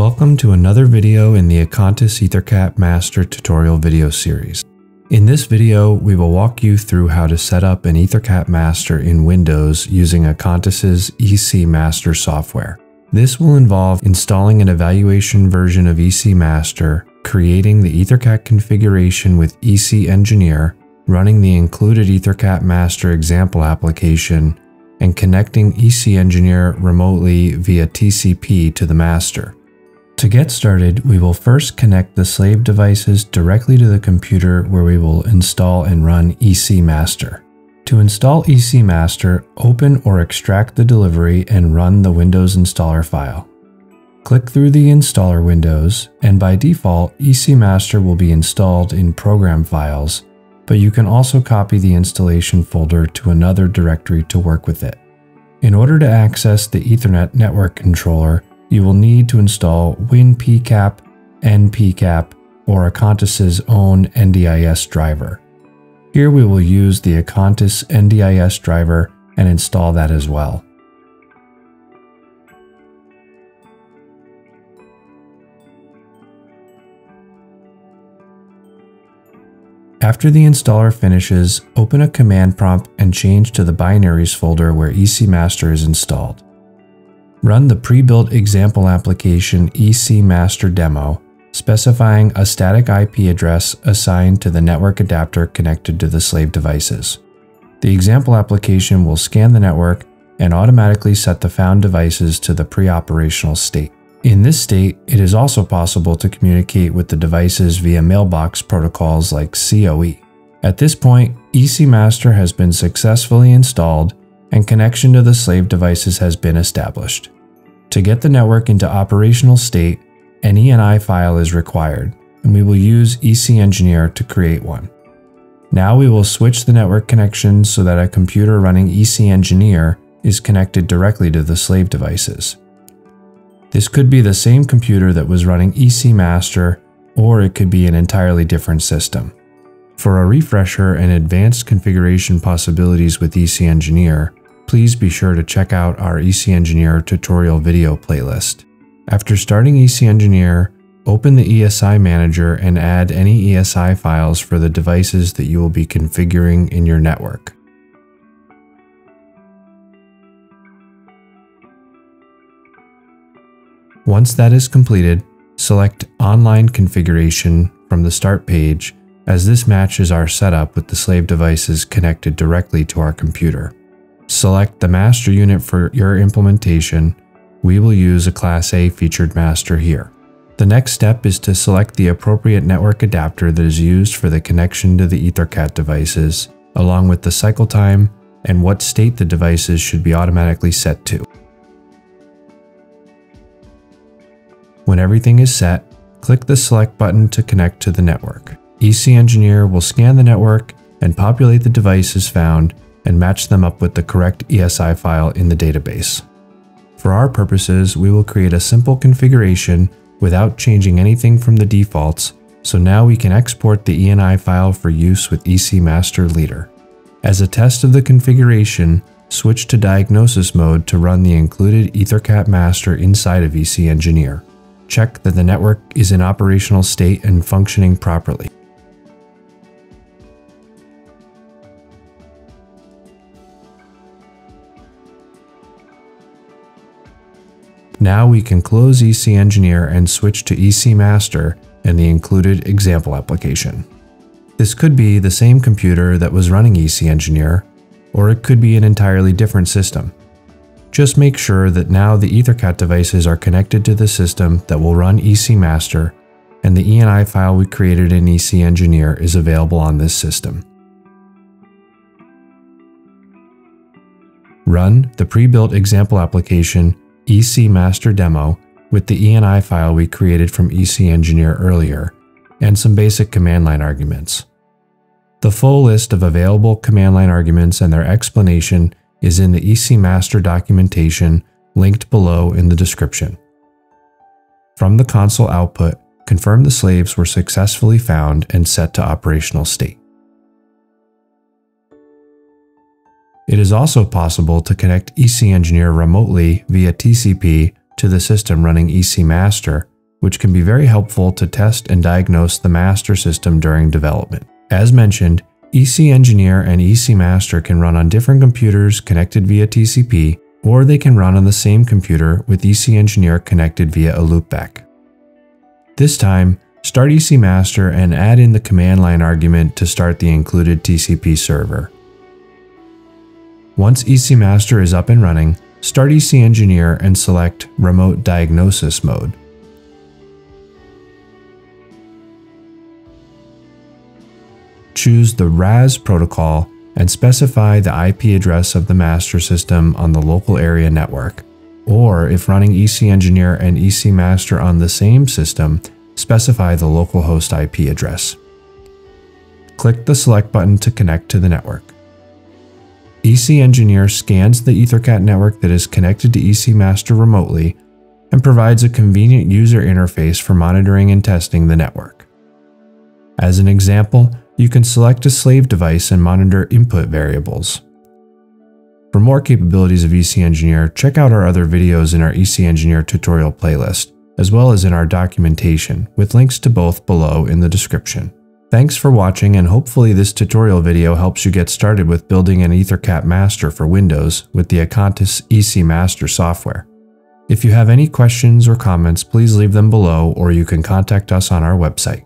Welcome to another video in the Acontis EtherCAT Master tutorial video series. In this video, we will walk you through how to set up an EtherCAT Master in Windows using Acontis's EC Master software. This will involve installing an evaluation version of EC Master, creating the EtherCAT configuration with EC Engineer, running the included EtherCAT Master example application, and connecting EC Engineer remotely via TCP to the master. To get started, we will first connect the slave devices directly to the computer where we will install and run EC Master. To install EC Master, open or extract the delivery and run the Windows installer file. Click through the installer windows, and by default, EC Master will be installed in Program Files, but you can also copy the installation folder to another directory to work with it. In order to access the Ethernet network controller, you will need to install WinPCAP, NPCAP, or Acontis's own NDIS driver. Here we will use the Acontis NDIS driver and install that as well. After the installer finishes, open a command prompt and change to the binaries folder where ECMaster is installed. Run the pre-built example application EC Master Demo, specifying a static IP address assigned to the network adapter connected to the slave devices. The example application will scan the network and automatically set the found devices to the pre-operational state. In this state, it is also possible to communicate with the devices via mailbox protocols like COE. At this point, EC Master has been successfully installed and connection to the slave devices has been established. To get the network into operational state, an ENI file is required, and we will use EC Engineer to create one. Now we will switch the network connection so that a computer running EC Engineer is connected directly to the slave devices. This could be the same computer that was running EC Master, or it could be an entirely different system. For a refresher and advanced configuration possibilities with EC Engineer, please be sure to check out our EC Engineer tutorial video playlist. After starting EC Engineer, open the ESI Manager and add any ESI files for the devices that you will be configuring in your network. Once that is completed, select Online Configuration from the Start page as this matches our setup with the slave devices connected directly to our computer. Select the master unit for your implementation. We will use a Class A featured master here. The next step is to select the appropriate network adapter that is used for the connection to the EtherCAT devices, along with the cycle time and what state the devices should be automatically set to. When everything is set, click the select button to connect to the network. EC Engineer will scan the network and populate the devices found and match them up with the correct ESI file in the database. For our purposes, we will create a simple configuration without changing anything from the defaults, so now we can export the ENI file for use with EC Master Leader. As a test of the configuration, switch to diagnosis mode to run the included EtherCAT master inside of EC Engineer. Check that the network is in operational state and functioning properly. Now we can close EC Engineer and switch to EC Master and the included example application. This could be the same computer that was running EC Engineer, or it could be an entirely different system. Just make sure that now the EtherCAT devices are connected to the system that will run EC Master, and the ENI file we created in EC Engineer is available on this system. Run the pre-built example application EC Master Demo with the ENI file we created from EC Engineer earlier, and some basic command line arguments. The full list of available command line arguments and their explanation is in the EC Master documentation linked below in the description. From the console output, confirm the slaves were successfully found and set to operational state. It is also possible to connect EC Engineer remotely via TCP to the system running EC Master which can be very helpful to test and diagnose the master system during development. As mentioned, EC Engineer and EC Master can run on different computers connected via TCP, or they can run on the same computer with EC Engineer connected via a loopback. This time, start EC Master and add in the command line argument to start the included TCP server. Once EC Master is up and running, start EC Engineer and select Remote Diagnosis mode. Choose the RAS protocol and specify the IP address of the master system on the local area network. Or if running EC Engineer and EC Master on the same system, specify the localhost IP address. Click the select button to connect to the network. EC Engineer scans the EtherCAT network that is connected to EC Master remotely and provides a convenient user interface for monitoring and testing the network. As an example, you can select a slave device and monitor input variables. For more capabilities of EC Engineer, check out our other videos in our EC Engineer tutorial playlist, as well as in our documentation, with links to both below in the description. Thanks for watching and hopefully this tutorial video helps you get started with building an EtherCAT master for Windows with the Acontis EC Master software. If you have any questions or comments, please leave them below or you can contact us on our website.